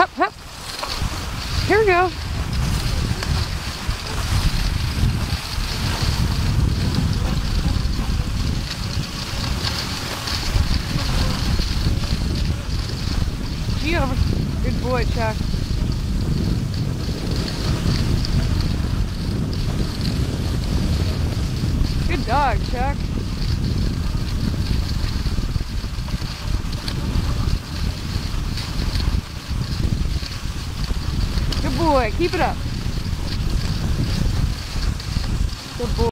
Hup, hup. Here we go. Gee, Good boy, Chuck. Good dog, Chuck. Boy. Keep it up. Good boy.